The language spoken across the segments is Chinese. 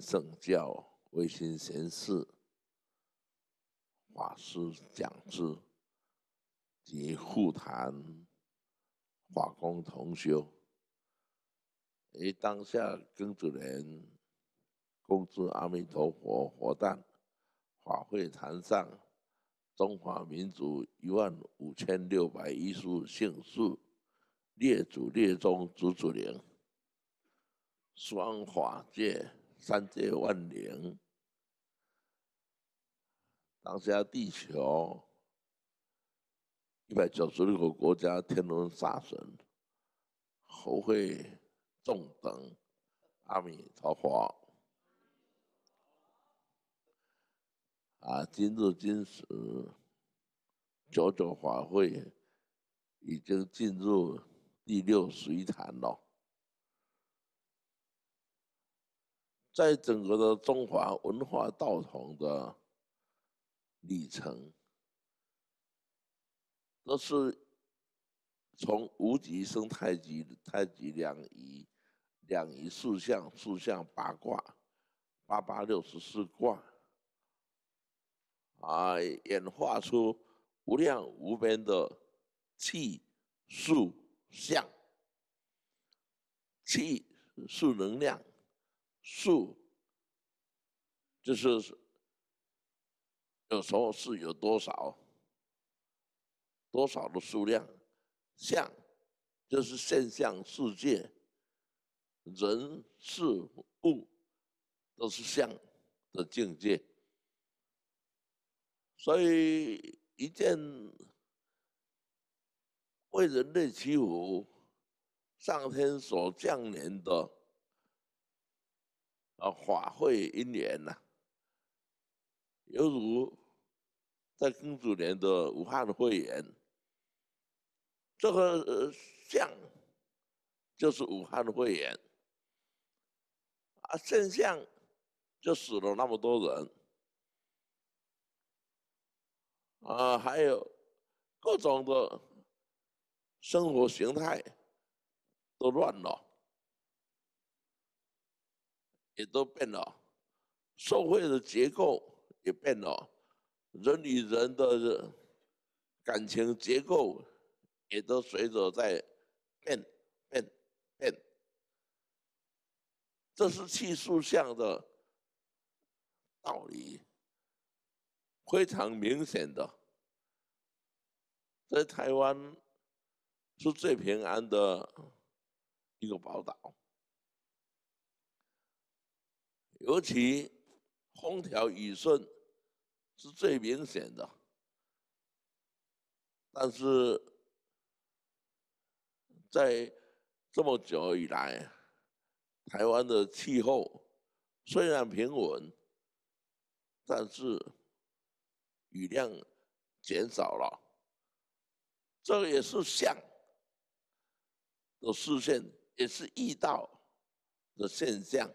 圣教、维新贤士、法师讲师及护坛法工同修，于当下庚子年恭祝阿弥陀佛活诞，法会坛上。中华民族一万五千六百一十姓氏列祖列宗祖祖灵，双法界三界万灵，当下地球一百九十六个国家天龙杀神，侯会众等，阿弥陀佛。啊，今日今时九九法会已经进入第六十一坛了，在整个的中华文化道统的里程，都是从无极生太极，太极两仪，两仪四象，四象八卦，八八六十四卦。啊，演化出无量无边的气、数、象。气是能量，数就是有时候是有多少，多少的数量。相就是现象世界，人事物都是相的境界。所以，一件为人类祈福、上天所降临的啊法会因缘呐，犹如在庚子年的武汉会员，这个像就是武汉会员啊，现象就死了那么多人。啊，还有各种的生活形态都乱了，也都变了，社会的结构也变了，人与人的感情结构也都随着在变变变，这是气数相的道理。非常明显的，在台湾是最平安的一个宝岛，尤其风调雨顺是最明显的。但是在这么久以来，台湾的气候虽然平稳，但是。雨量减少了，这也是相的视线，也是易道的现象。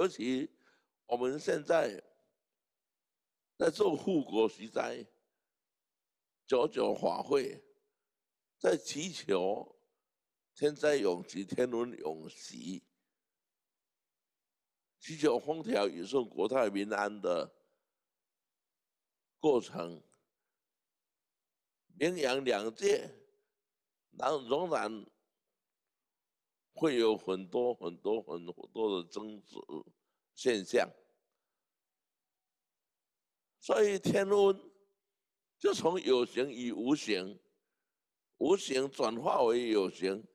尤其我们现在在做护国习灾、九九法会，在祈求天灾永吉、天伦永息。祈求风调雨顺、国泰民安的过程，绵阳两界，然仍然会有很多很多很多的争执现象，所以天温就从有形与无形，无形转化为有形，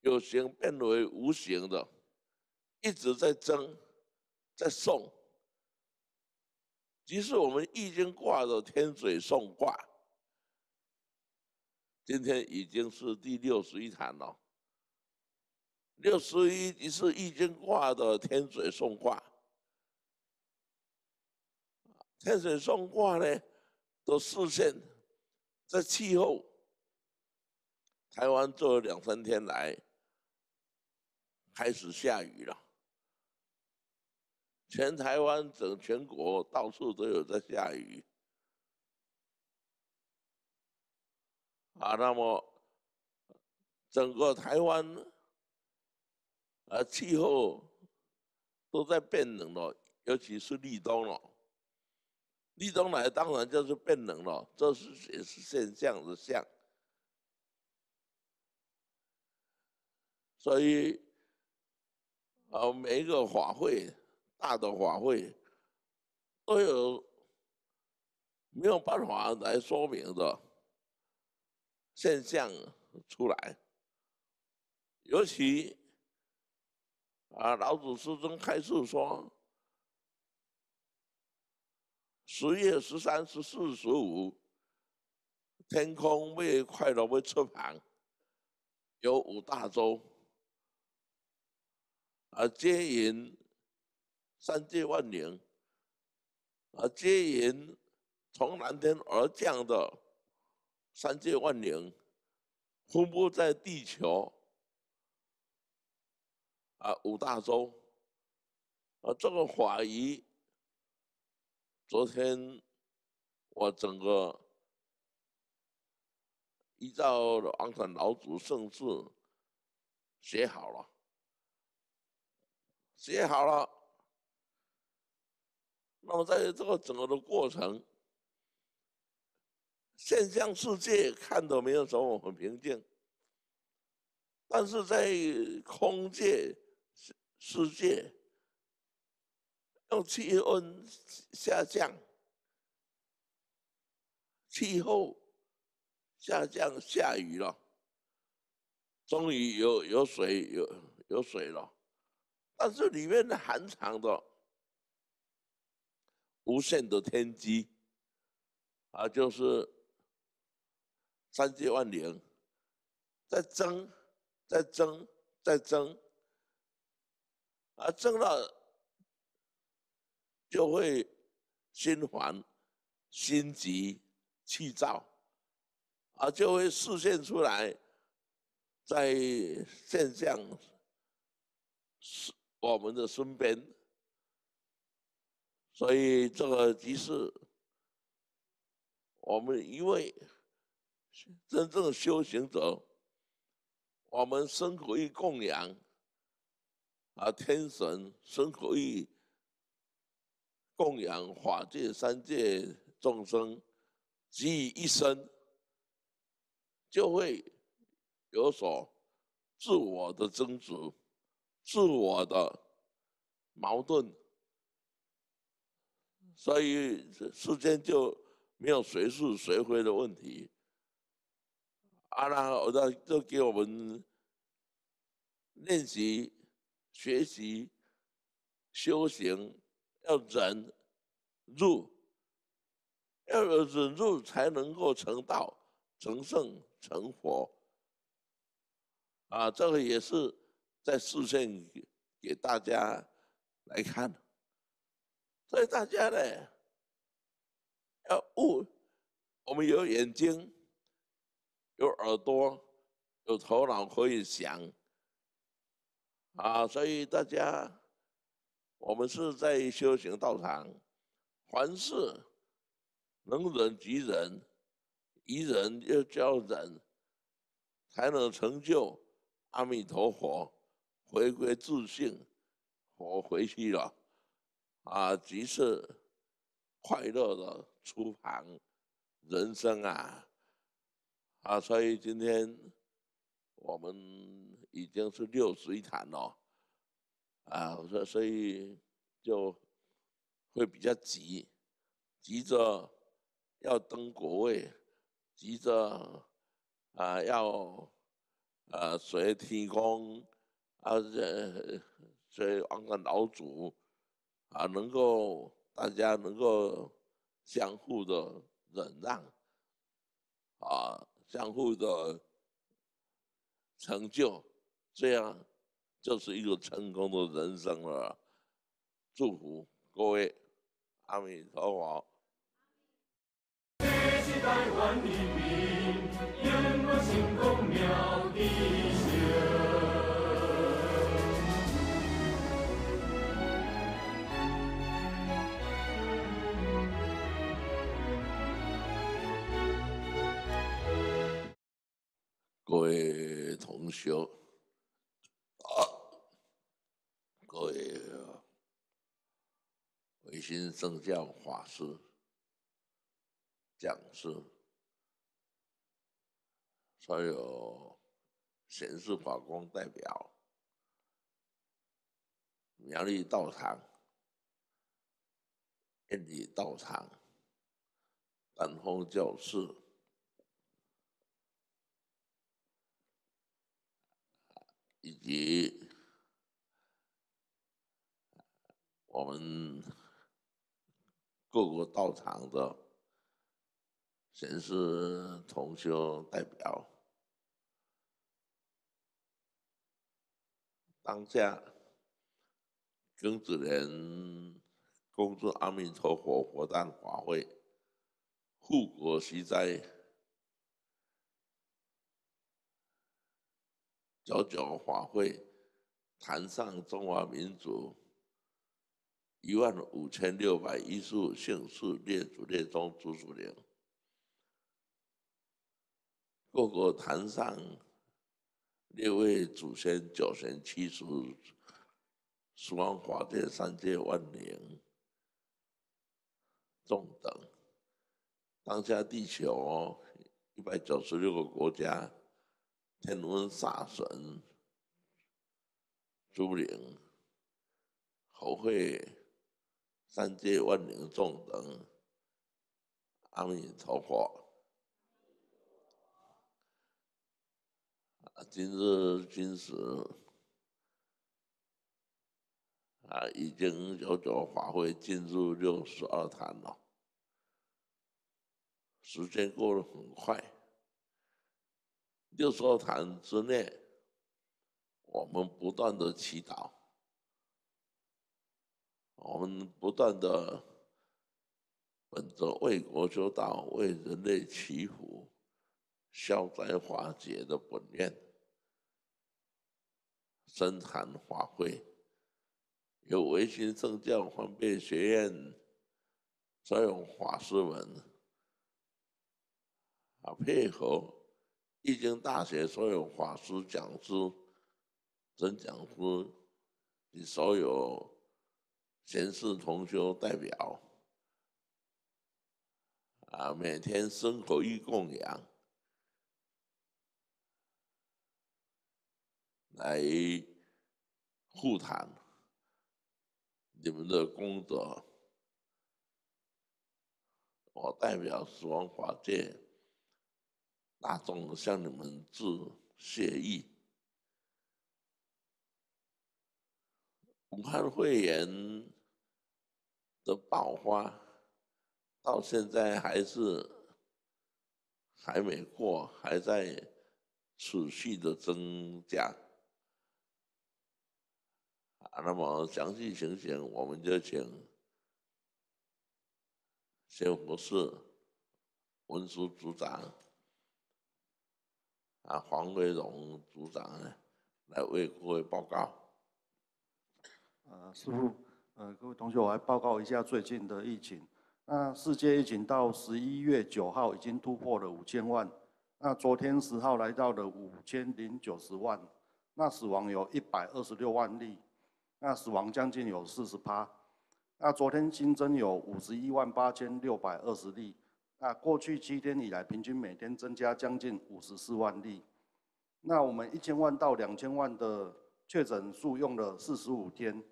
有形变为无形的，一直在争。在送，即使我们易经挂的天水送卦，今天已经是第六十一坛了。六十一是易经挂的天水送卦，天水送卦呢，都视线在气候。台湾这两三天来开始下雨了，全台湾整全国到处都有在下雨。啊，那么整个台湾啊气候都在变冷了，尤其是立冬了。立冬来当然就是变冷了，这是也是现象的象。所以，啊，每一个法会，大的法会，都有没有办法来说明的现象出来。尤其，啊，老祖师中开示说，十月十三、十四、十五，天空为快乐为出盘，有五大洲。啊，接引三界万灵，啊，接引从蓝天而降的三界万灵，分布在地球啊五大洲，啊，这个法仪，昨天我整个依照王传老祖圣旨写好了。写好了，那么在这个整个的过程，现象世界看都没有什么很平静，但是在空界世界，用气温下降，气候下降，下雨了，终于有有水有有水了。但是里面的含藏的无限的天机啊，就是三界万灵在增，在增，在增，啊，增了就会心烦、心急、气躁，啊，就会示现出来，在现象是。我们的身边，所以这个即是我们一位真正修行者，我们生可以供养啊天神，生可以供养法界三界众生，集于一生，就会有所自我的增值。自我的矛盾，所以世间就没有谁是谁非的问题。阿拉我的就给我们练习、学习、修行，要忍入，要有忍入才能够成道、成圣、成佛。啊，这个也是。在视线给大家来看，所以大家呢要悟，我们有眼睛，有耳朵，有头脑可以想，啊，所以大家我们是在修行道场，凡事能忍即忍，一忍又叫忍，才能成就阿弥陀佛。回归自信，我回去了，啊，即是快乐的出航人生啊，啊，所以今天我们已经是六十一坛了，啊，所所以就会比较急，急着要登国位，急着啊要啊随天空。啊，这所以王个老祖啊，能够大家能够相互的忍让，啊，相互的成就，这样就是一个成功的人生了。祝福各位，阿弥陀佛。各位同学，啊，各位新圣教法师、讲师，所有显示法工代表，苗栗道场、印尼道场、丹峰教室。以及我们各个道场的显示同修代表，当下庚子年恭祝阿弥陀佛佛诞法会护国息灾。九九法会坛上中华民族一万五千六百一十五姓氏列祖列宗祖祖灵，各个坛上六位祖先九神七祖，十方法界三界万灵众等，当下地球一百九十六个国家。天文煞神、诸灵、侯会、三界万灵众等，阿弥陀佛！啊，今日今时啊，已经有九法会进入六十二坛了，时间过得很快。六十二坛之内，我们不断的祈祷，我们不断的本着为国修道、为人类祈福、消灾化解的本愿，深坛法会，有维新圣教方便学院所有法师们啊配合。易经大学所有法师、讲师、真讲师及所有贤士同修代表，啊，每天生活一供养，来护谈你们的功德，我代表死亡法界。大众向你们致谢意。武汉肺炎的爆发到现在还是还没过，还在持续的增加。啊，那么详细情形，我们就请仙佛寺文书组长。啊，黄维荣组长，来为各位报告。呃，师傅，呃，各位同学，我来报告一下最近的疫情。那世界疫情到十一月九号已经突破了五千万，那昨天十号来到了五千零九十万，那死亡有一百二十六万例，那死亡将近有四十趴。那昨天新增有五十一万八千六百二十例。那过去七天以来，平均每天增加将近五十四万例。那我们一千万到两千万的确诊数用了四十五天，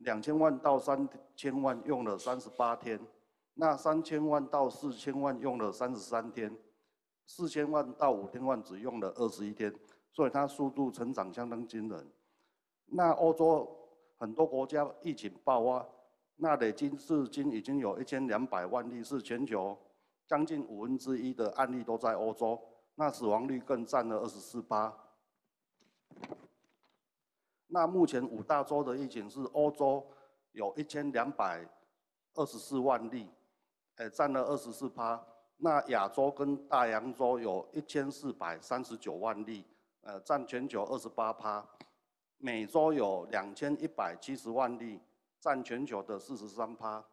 两千万到三千万用了三十八天，那三千万到四千万用了三十三天，四千万到五千万只用了二十一天，所以它速度成长相当惊人。那欧洲很多国家疫情爆发，那累计至今已经有一千两百万例，是全球。将近五分之一的案例都在欧洲，那死亡率更占了二十四八。那目前五大洲的疫情是欧洲有一千两百二十四万例，呃，占了二十四趴。那亚洲跟大洋洲有一千四百三十九万例，呃，占全球二十八趴。美洲有两千一百七十万例，占全球的四十三趴。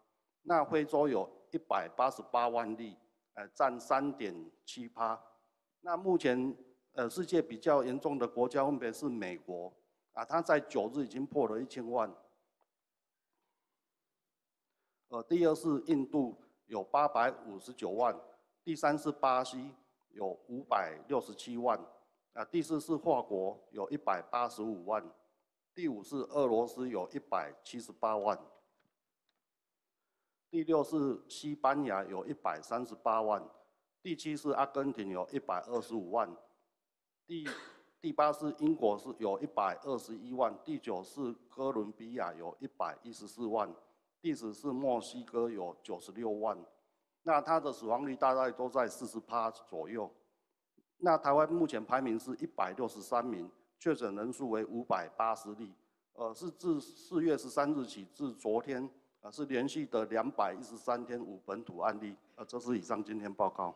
那非洲有一百八十八万例，呃，占三点七趴。那目前，呃，世界比较严重的国家分别是美国，啊，他在九日已经破了一千万。呃，第二是印度有八百五十九万。第三是巴西，有五百六十七万，啊，第四是法国，有一百八十五万，第五是俄罗斯，有一百七十八万，第六是西班牙，有一百三十八万，第七是阿根廷，有一百二十五万，第第八是英国，是有一百二十一万，第九是哥伦比亚，有一百一十四万，第十是墨西哥，有九十六万。那它的死亡率大概都在四十趴左右。那台湾目前排名是一百六十三名，确诊人数为五百八十例。呃，是自四月十三日起至昨天，呃，是连续的两百一十三天无本土案例。呃，这是以上今天报告。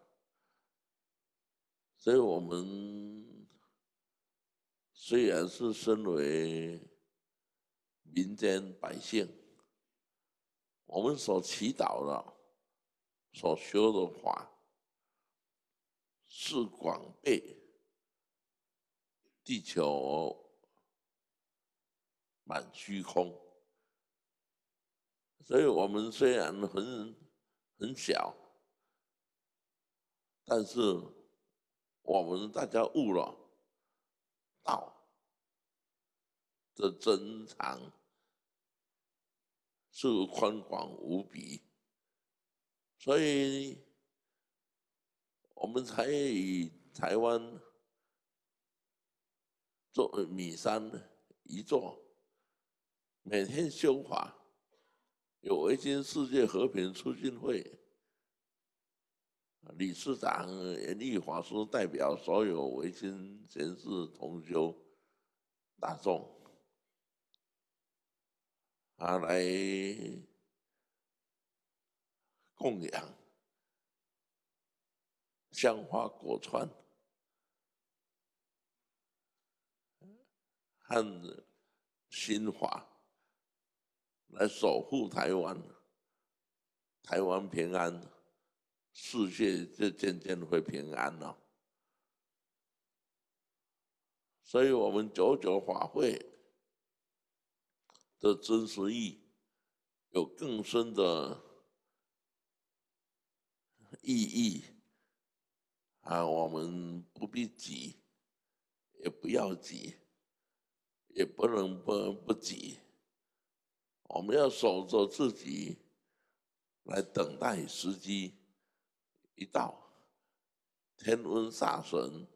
所以我们虽然是身为民间百姓，我们所祈祷的、所修的法，是广被地球。满虚空，所以我们虽然很很小，但是我们大家悟了道的真常是宽广无比，所以我们才以台湾做米山一座。每天修法，有维京世界和平促进会理事长严立法师代表所有维新贤士同修大众，啊来供养香花果串和新华。来守护台湾，台湾平安，世界就渐渐会平安了。所以，我们九九法会的真实意有更深的意义啊！我们不必急，也不要急，也不能不不急。我们要守着自己，来等待时机一到，天温煞神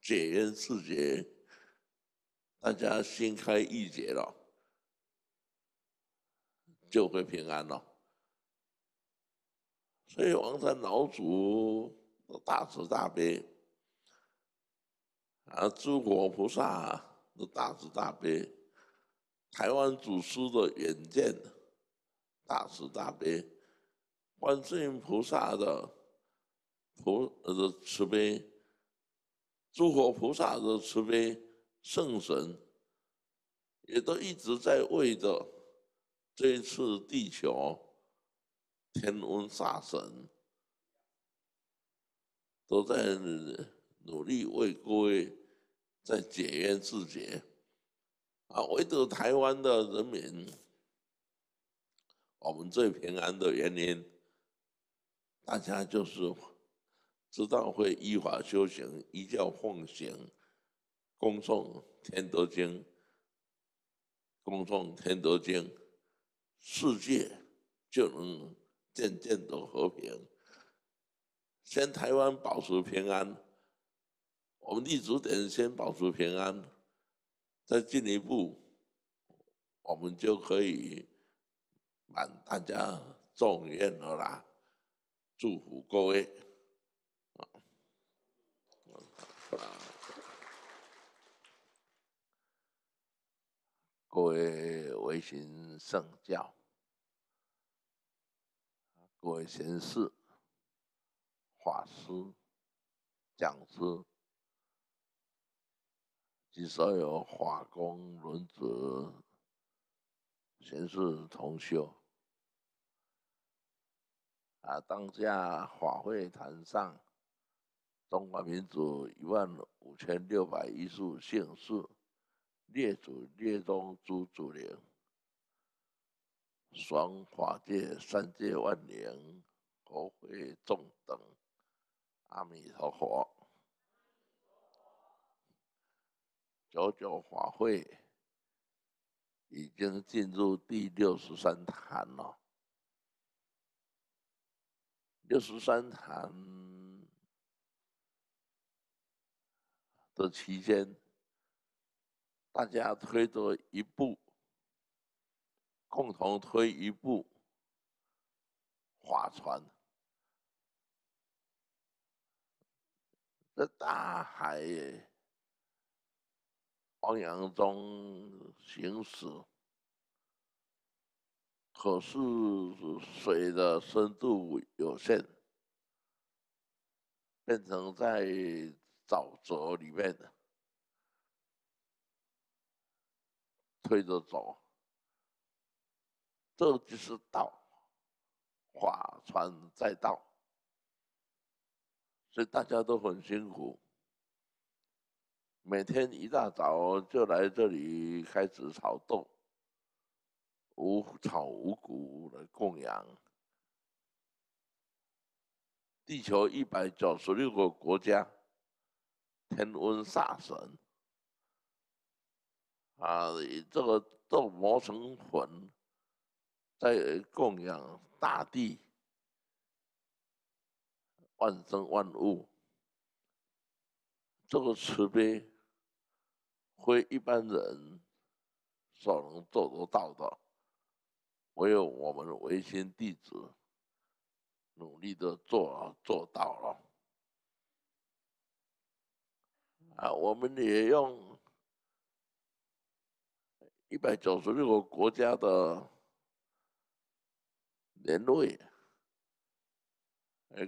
解冤释结，大家心开意解了，就会平安了。所以王山老祖大慈大悲，啊，诸佛菩萨的大慈大悲。台湾祖师的远见，大慈大悲，观世音菩萨的菩的慈悲，诸佛菩萨的慈悲，圣神也都一直在为着这一次地球天文煞神，都在努力为各位在解冤释结。啊，唯独台湾的人民，我们最平安的原因，大家就是知道会依法修行，依教奉行，恭诵天德经，恭诵天德经，世界就能渐渐的和平。先台湾保持平安，我们立足点先保持平安，再进一步，我们就可以满大家众愿了啦！祝福各位，各位维新圣教，各位贤士。法师、讲师及所有法工轮子贤士同修啊，当下法会坛上，中华民族一万五千六百一十五姓氏列祖列宗诸祖灵，双法界三界万灵，国会众等。阿弥陀佛，九九法会已经进入第六十三坛了。六十三坛的期间，大家推着一步，共同推一步划船。在大海汪洋中行驶，可是水的深度有限，变成在沼泽里面的推着走，这就是道，划船在道。所以大家都很辛苦，每天一大早就来这里开始炒豆，无草无谷的供养。地球一百九十六个国家，天文煞神啊，这个豆磨成粉，在供养大地。万生万物，这个慈悲，非一般人所能做得到的，唯有我们唯心弟子努力的做做到了。啊，我们也用一百九十六个国家的年会。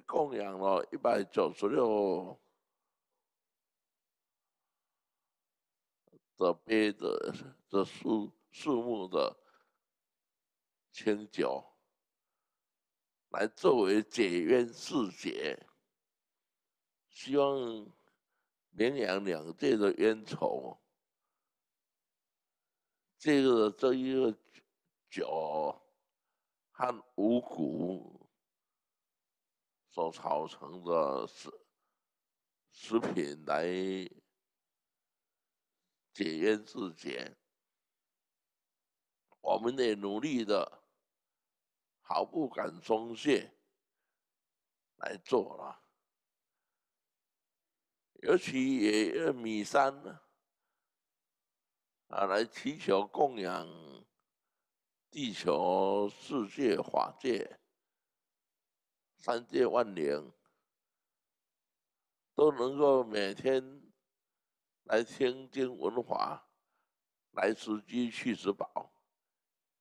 供养了一百九十六的杯的的树树木的清酒，来作为解冤释结，希望绵羊两界的冤仇，这个这一个酒和五谷。所炒成的食食品来解冤自解，我们也努力的，毫不敢松懈来做了。尤其也用米山啊来祈求供养地球世界法界。三界万灵都能够每天来听经文法，来持机去持宝，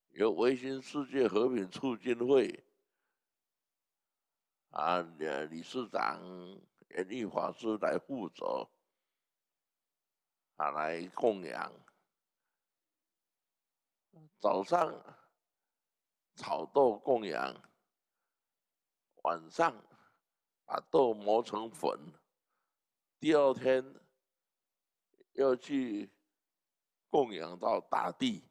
由维新世界和平促进会啊，理事长严立法师来负责啊，来供养。早上炒豆供养。晚上把豆磨成粉，第二天要去供养到大地。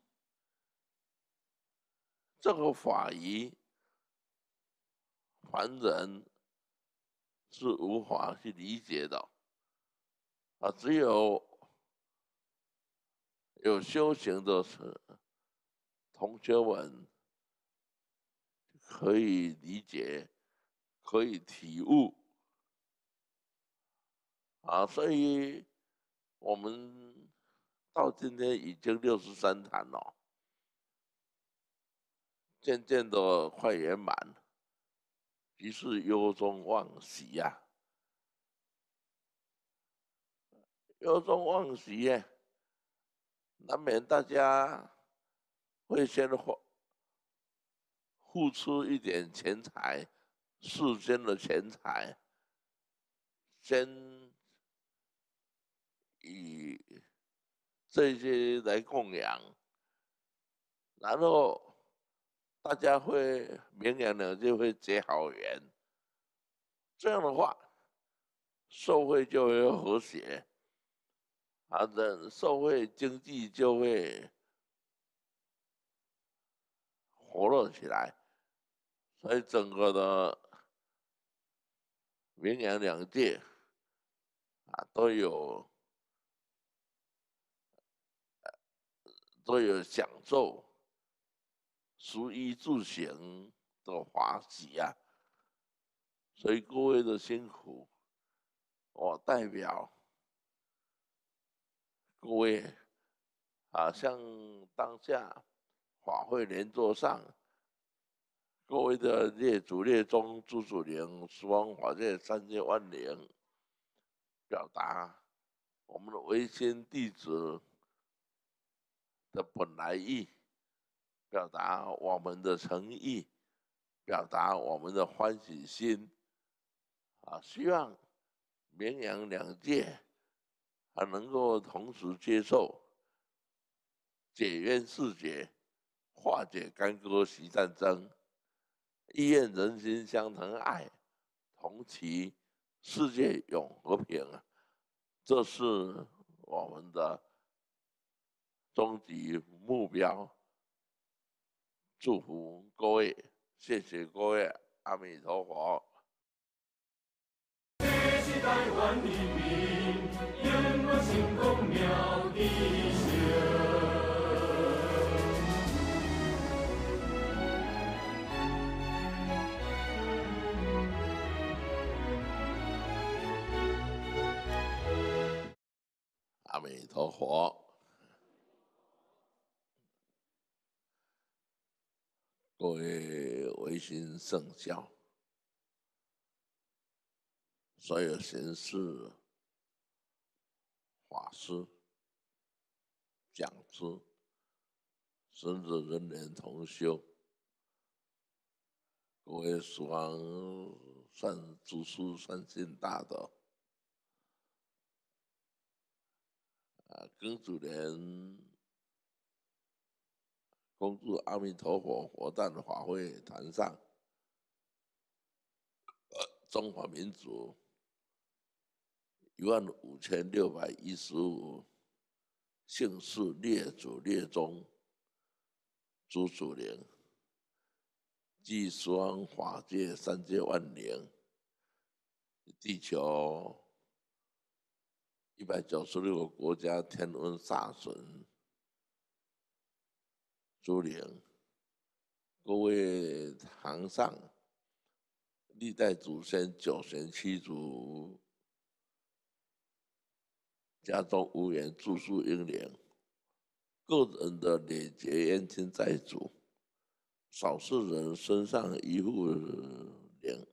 这个法仪，凡人是无法去理解的，啊，只有有修行的同学们可以理解。可以体悟啊，所以我们到今天已经六十三坛了，渐渐的快圆满了，于是忧中忘喜呀，忧中忘喜耶，难免大家会先花付出一点钱财，世间的钱财，先。以这些来供养，然后大家会明年呢就会结好缘，这样的话，社会就会和谐，啊，的社会经济就会活络起来，所以整个的明年两届啊都有。都有享受，食衣住行的华喜啊！所以各位的辛苦，我代表各位啊，像当下法会连座上，各位的列祖列宗、诸祖灵、十方法界三界万灵，表达我们的唯心弟子。的本来意，表达我们的诚意，表达我们的欢喜心，啊，希望绵阳两界还能够同时接受解冤释结，化解干戈息战争，意愿人心相疼爱，同祈世界永和平啊！这是我们的。终极目标，祝福各位，谢谢各位，阿弥陀佛。阿弥陀佛。各位维新圣教，所有贤士、法师、讲师，甚至人人同修，各位喜欢善知识、善心大德，啊，庚子年。恭祝阿弥陀佛佛诞法会坛上，中华民族一万五千六百一十五姓氏列祖列宗诸祖灵，即双法界三界万灵，地球一百九十六个国家天文煞神。朱玲，各位堂上，历代祖先九神七祖，家中无缘住宿英灵，个人的礼节冤亲债主，少数人身上一户灵，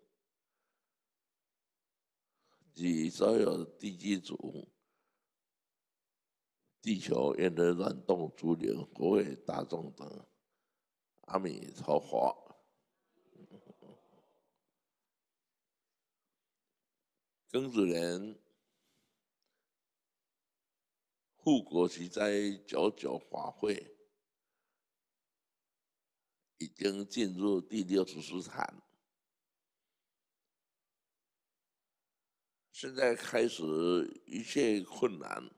及所有地基主。地球因的乱动，诸灵、各位大众等，阿弥陀佛。庚子年护国奇灾九九法会已经进入第六十四坛，现在开始一切困难。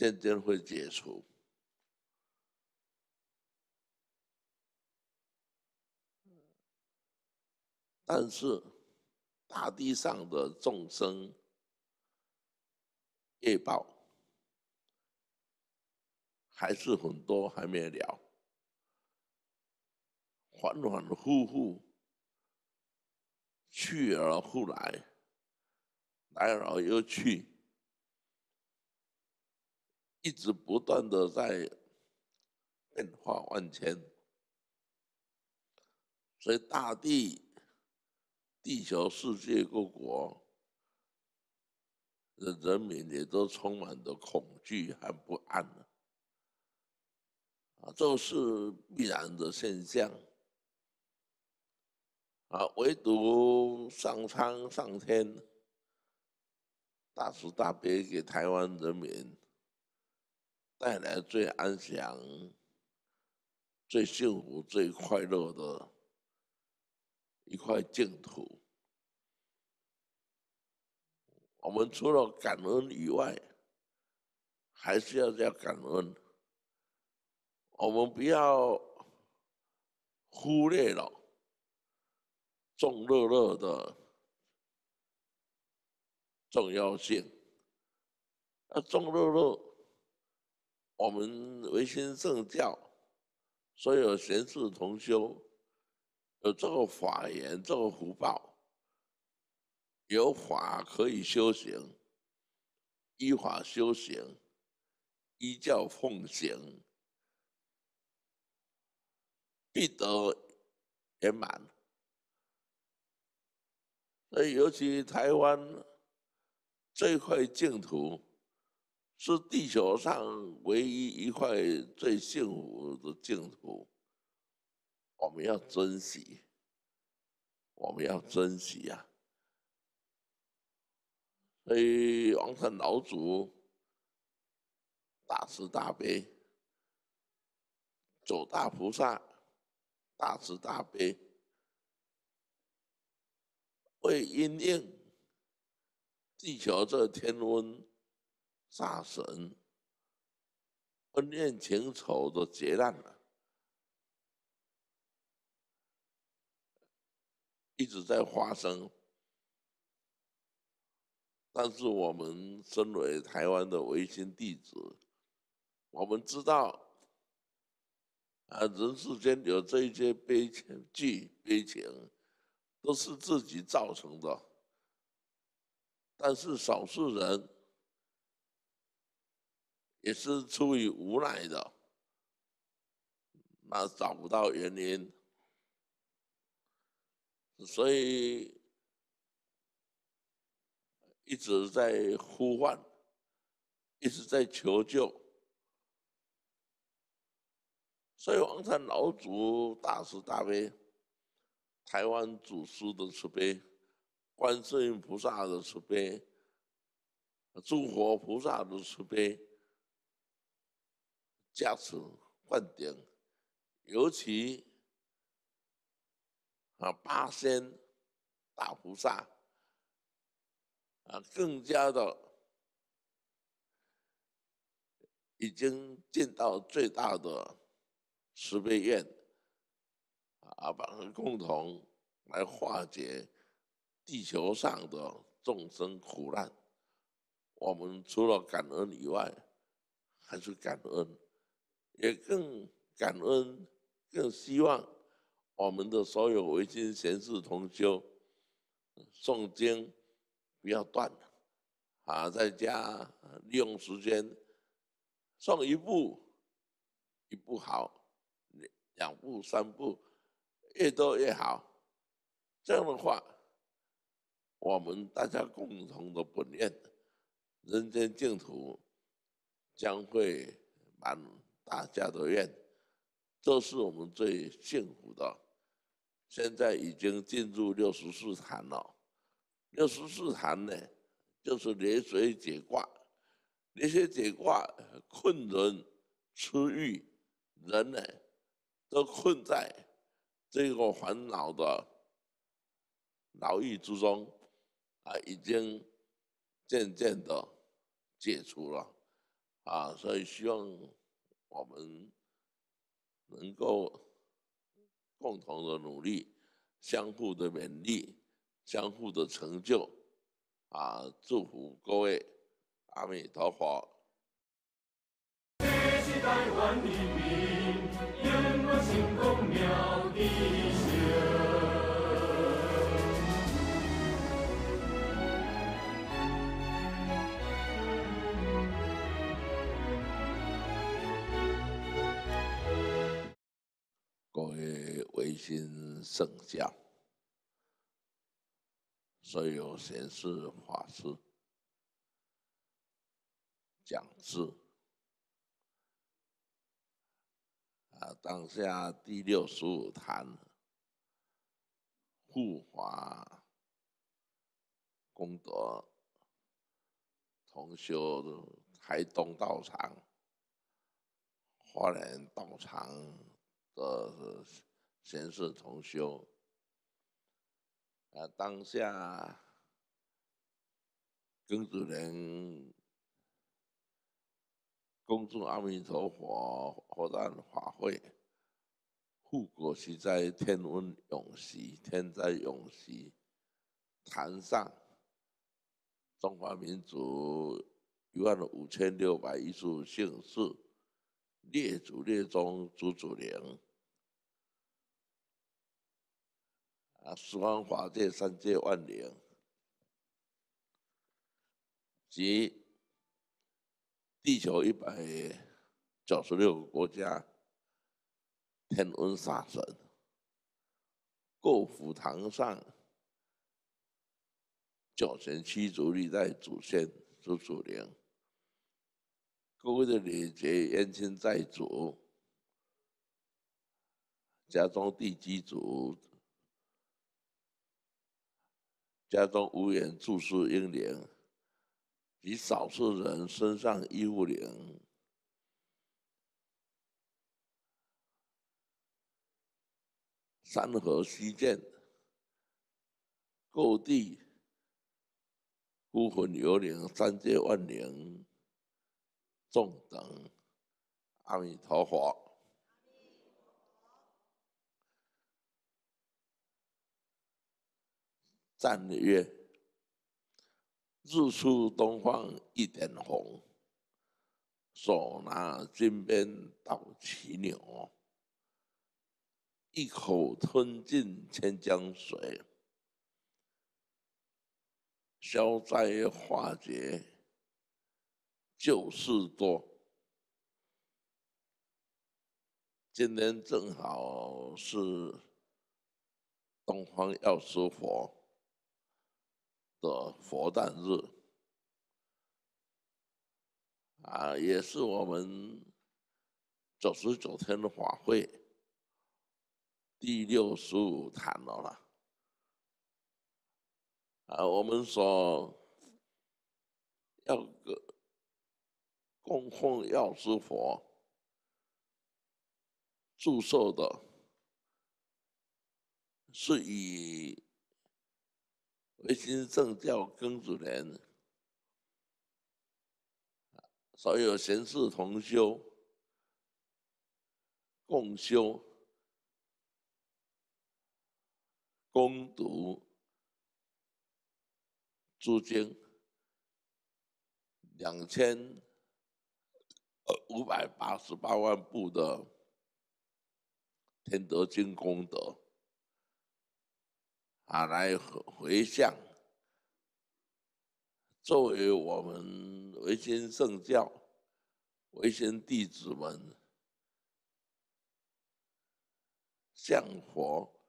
渐渐会解除，但是大地上的众生业报还是很多，还没了，反反复复，去而复来，来了又去，一直不断的在变化万千，所以大地、地球、世界各国的人民也都充满着恐惧和不安啊，这是必然的现象。啊，唯独上苍上天大慈大悲，给台湾人民带来最安详、最幸福、最快乐的一块净土。我们除了感恩以外，还是要要感恩。我们不要忽略了。众乐乐的重要性。那众乐乐，我们唯心圣教所有贤士同修有这个法言，这个福报，有法可以修行，依法修行，依教奉行，必得圆满。所以，尤其台湾这块净土，是地球上唯一一块最幸福的净土，我们要珍惜，我们要珍惜呀！所以，王禅老祖大慈大悲，九大菩萨大慈大悲。为因应地球这天温杀神恩怨情仇的劫难了，一直在发生。但是我们身为台湾的维新弟子，我们知道啊，人世间有这些悲情剧悲情。都是自己造成的，但是少数人也是出于无奈的，那找不到原因，所以一直在呼唤，一直在求救，所以王禅老祖大慈大悲。台湾祖师的慈悲，观世音菩萨的慈悲，诸佛菩萨的慈悲，加持灌顶，尤其啊八仙大菩萨啊更加的已经尽到最大的慈悲愿。啊，把共同来化解地球上的众生苦难。我们除了感恩以外，还是感恩，也更感恩，更希望我们的所有维经贤士同修诵经不要断啊，在家利用时间诵一部，一部好，两部三部。越多越好，这样的话，我们大家共同的本愿，人间净土将会满大家的愿，这是我们最幸福的。现在已经进入六十四坛了，六十四坛呢，就是连水解卦，连水解卦困人吃欲，人呢都困在。这个烦恼的牢狱之中，啊，已经渐渐的解除了，啊，所以希望我们能够共同的努力，相互的勉励，相互的成就，啊，祝福各位，阿弥陀佛。新圣教，所有贤士法师讲师啊，当下第六十五坛护法功德同修台东道场、花莲道场。的前世同修，啊，当下跟主人恭祝阿弥陀佛佛诞法会，护国喜在天温永息，天灾永息，坛上中华民族一万五千六百一十五姓氏。列祖列宗祖祖灵，啊，十方法界三界万灵，及地球一百九十六个国家天文煞神，各府堂上九神七祖历代祖先祖祖灵。各位的礼节，冤亲债主，家中地基主，家中无缘住宿英灵，及少数人身上衣物灵，山河西涧，各地孤魂游灵，三界万灵。众等，阿弥陀佛。赞曰：日出东方一点红，手拿金鞭捣骑牛，一口吞尽千江水，消灾化解。救世多，今天正好是东方药师佛的佛诞日，啊，也是我们九十九天的法会第六十五坛了啦，啊，我们说要个。供奉药师佛祝寿的，是以维新正教庚子年，所有贤士同修共修攻读诸经两千。五百八十八万部的天德经功德啊，来回向，作为我们维新圣教、维新弟子们向佛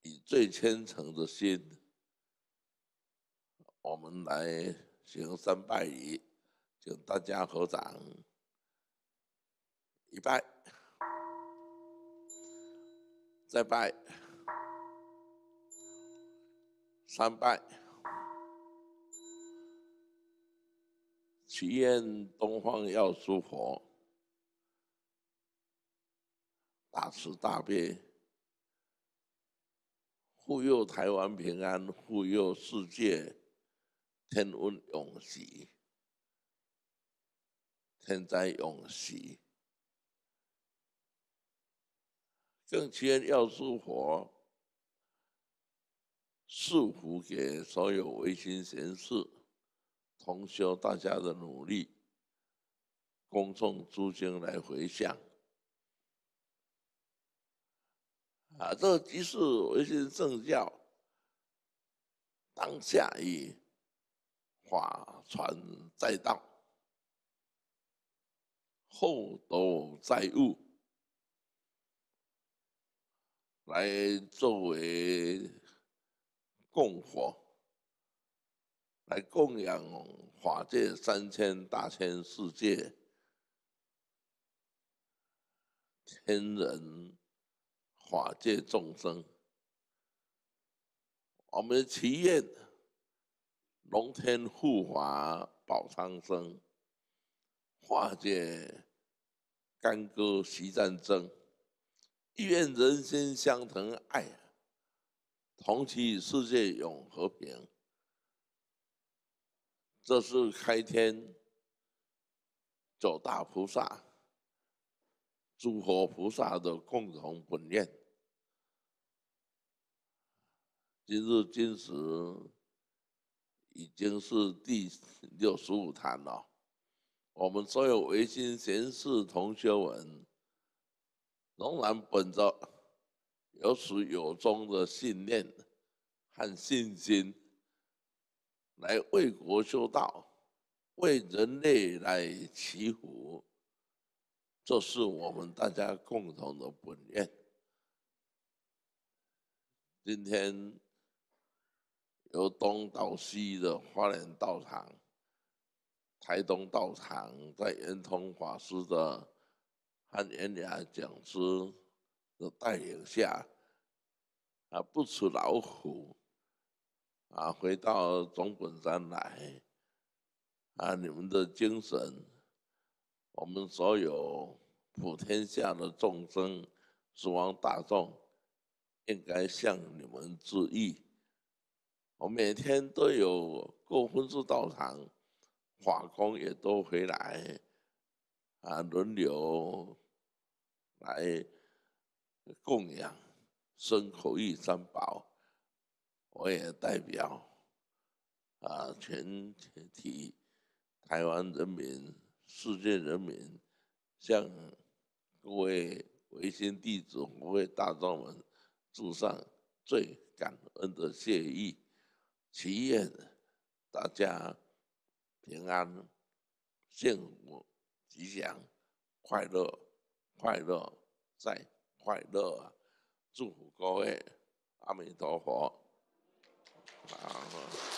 以最虔诚的心，我们来行三拜礼。请大家合掌，一拜，再拜，三拜，祈愿东方药师佛大慈大悲，护佑台湾平安，护佑世界天温永喜。天灾永息，更祈愿药师佛祝福给所有维新贤士同修大家的努力，恭送诸经来回向。啊，这即是维新正教当下以法传在道。厚德载物，来作为供火，来供养法界三千大千世界天人法界众生。我们的祈愿，龙天护法保苍生，化解干戈习战争。愿人心相疼爱，同祈世界永和平。这是开天九大菩萨、诸佛菩萨的共同本愿。今日今时已经是第六十五坛了，我们所有唯心贤士同学们。仍然本着有始有终的信念和信心，来为国修道，为人类来祈福，这是我们大家共同的本愿。今天由东到西的花莲道场、台东道场，在圆通法师的。和严雅讲师的带领下，啊，不辞劳苦，啊，回到总本山来，啊，你们的精神，我们所有普天下的众生、死亡大众，应该向你们致意。我每天都有过分之道场，法工也都回来，啊，轮流。来供养生口一三宝，我也代表啊全体台湾人民、世界人民，向各位维新弟子、各位大众们致上最感恩的谢意，祈愿大家平安、幸福、吉祥、快乐。快乐再快乐啊！祝福各位，阿弥陀佛。啊。